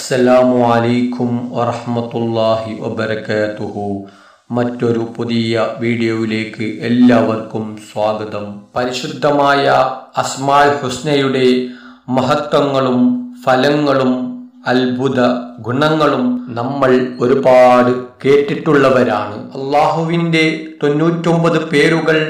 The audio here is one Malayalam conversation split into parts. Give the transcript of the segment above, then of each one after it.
അസ്സലാമു അലൈക്കും വറഹമത്തല്ലാഹി വബർക്കാത്തുഹു മറ്റൊരു പുതിയ വീഡിയോയിലേക്ക് എല്ലാവർക്കും സ്വാഗതം. പരിശുദ്ധമായ അസ്മാൽ ഹുസ്നയുടെ മഹത്വങ്ങളും ഫലങ്ങളും അത്ഭുത ഗുണങ്ങളും നമ്മൾ ഒരുപാട് കേട്ടിട്ടുള്ളവരാണ്. അള്ളാഹുവിന്റെ തൊണ്ണൂറ്റൊമ്പത് പേരുകൾ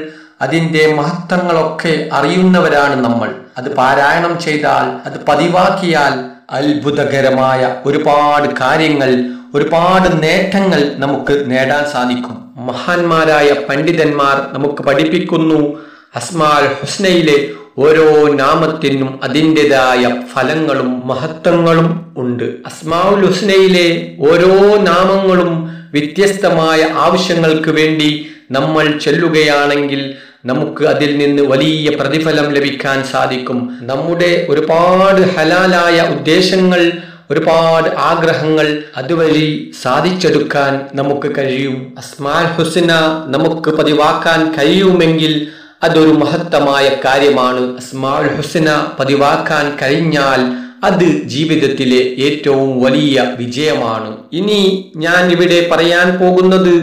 അതിന്റെ മഹത്വങ്ങളൊക്കെ അറിയുന്നവരാണ് നമ്മൾ. അത് പാരായണം ചെയ്താൽ അത് പതിവാക്കിയാൽ അത്ഭുതകരമായ ഒരുപാട് കാര്യങ്ങൾ ഒരുപാട് നേട്ടങ്ങൾ നമുക്ക് നേടാൻ സാധിക്കും. മഹാന്മാരായ പണ്ഡിതന്മാർ നമുക്ക് പഠിപ്പിക്കുന്നു അസ്മാൽ ഹുസ്നയിലെ ഓരോ നാമത്തിനും അതിന്റെതായ ഫലങ്ങളും മഹത്വങ്ങളും ഉണ്ട്. അസ്മാഉൽ ഹുസ്നയിലെ ഓരോ നാമങ്ങളും വ്യത്യസ്തമായ ആവശ്യങ്ങൾക്ക് വേണ്ടി നമ്മൾ ചെല്ലുകയാണെങ്കിൽ നമുക്ക് അതിൽ നിന്ന് വലിയ പ്രതിഫലം ലഭിക്കാൻ സാധിക്കും. നമ്മുടെ ഒരുപാട് ഹലാലായ ഉദ്ദേശങ്ങൾ ഒരുപാട് ആഗ്രഹങ്ങൾ അതുവഴി സാധിച്ചെടുക്കാൻ നമുക്ക് കഴിയും. അസ്മാൽ ഹുസിന നമുക്ക് പതിവാക്കാൻ കഴിയുമെങ്കിൽ അതൊരു മഹത്തമായ കാര്യമാണ്. അസ്മാൽ ഹുസിന പതിവാക്കാൻ കഴിഞ്ഞാൽ അത് ജീവിതത്തിലെ ഏറ്റവും വലിയ വിജയമാണ്. ഇനി ഞാൻ ഇവിടെ പറയാൻ പോകുന്നത്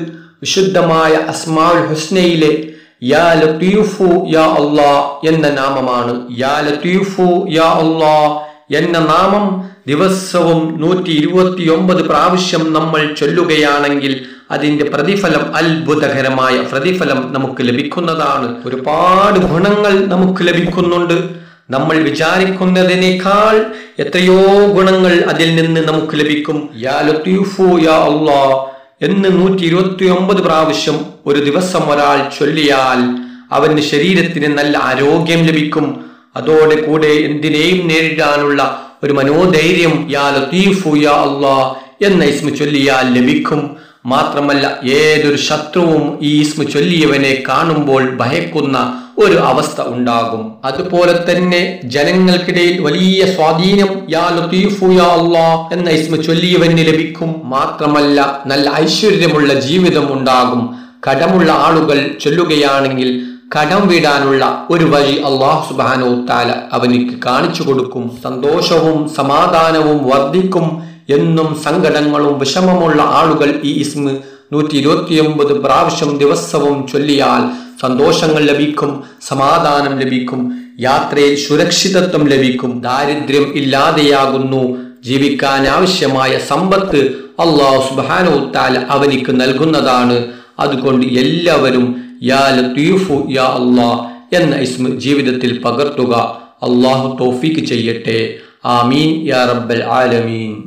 വിശുദ്ധമായ അസ്മാൽ ഹുസ്നയിലെ യാ ലത്തീഫു യാ അള്ളാ എന്ന നാമമാണ്. യാ ലത്തീഫു യാ അള്ളാ എന്ന നാമം ദിവസവും നൂറ്റി ഇരുപത്തി ഒമ്പത് പ്രാവശ്യം നമ്മൾ ചൊല്ലുകയാണെങ്കിൽ അതിന്റെ പ്രതിഫലം അത്ഭുതകരമായ പ്രതിഫലം നമുക്ക് ലഭിക്കുന്നതാണ്. ഒരുപാട് ഗുണങ്ങൾ നമുക്ക് ലഭിക്കുന്നുണ്ട്. നമ്മൾ വിചാരിക്കുന്നതിനേക്കാൾ എത്രയോ ഗുണങ്ങൾ അതിൽ നിന്ന് നമുക്ക് ലഭിക്കും. യാ ലത്തീഫു യാ അള്ളാ എന്ന് നൂറ്റി ഇരുപത്തി ഒമ്പത് പ്രാവശ്യം ഒരു ദിവസം ഒരാൾ ചൊല്ലിയാൽ അവന് ശരീരത്തിന് നല്ല ആരോഗ്യം ലഭിക്കും. അതോടെ കൂടെ എന്തിനേയും നേരിടാനുള്ള ഒരു മനോധൈര്യം യാ ലത്തീഫു യാ അള്ളാ എന്ന ഇസ്മ ചൊല്ലിയാൽ ലഭിക്കും. മാത്രമല്ല ഏതൊരു ശത്രുവും ഈ ഇസ്മ ചൊല്ലിയവനെ കാണുമ്പോൾ ഭയക്കുന്ന ഒരു അവസ്ഥ ഉണ്ടാകും. അതുപോലെ തന്നെ ജനങ്ങൾക്കിടയിൽ വലിയ സ്വാധീനം യാ ലത്തീഫു യാ എന്ന ഇസ്മ ചൊല്ലിയവന് ലഭിക്കും. മാത്രമല്ല നല്ല ഐശ്വര്യമുള്ള ജീവിതം ഉണ്ടാകും. കടമുള്ള ആളുകൾ ചൊല്ലുകയാണെങ്കിൽ കടം വീടാനുള്ള ഒരു വഴി അള്ളാഹു സുബാനോ താല അവനിക്ക് കാണിച്ചു കൊടുക്കും. സന്തോഷവും സമാധാനവും വർദ്ധിക്കും എന്നും സങ്കടങ്ങളും വിഷമമുള്ള ആളുകൾ ഈ ഇസ്മ നൂറ്റി ഇരുപത്തിയൊമ്പത് പ്രാവശ്യം ദിവസവും ചൊല്ലിയാൽ സന്തോഷങ്ങൾ ലഭിക്കും സമാധാനം ലഭിക്കും യാത്രയിൽ സുരക്ഷിതത്വം ലഭിക്കും ദാരിദ്ര്യം ഇല്ലാതെയാകുന്നു. ജീവിക്കാൻ ആവശ്യമായ സമ്പത്ത് അള്ളാഹു സുബാനോത്താൽ അവനിക്ക് നൽകുന്നതാണ്. അതുകൊണ്ട് എല്ലാവരും യാ ലത്തീഫു യാ അള്ളാ എന്ന ഇസ്മ ജീവിതത്തിൽ പകർത്തുക. അള്ളാഹു തോഫിക്ക് ചെയ്യട്ടെ. ആമീൻ യാ റബ്ബൽ ആലമീൻ.